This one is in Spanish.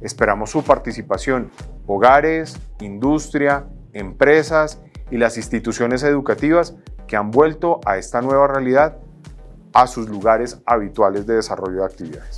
Esperamos su participación, hogares, industria, empresas y las instituciones educativas que han vuelto a esta nueva realidad a sus lugares habituales de desarrollo de actividades.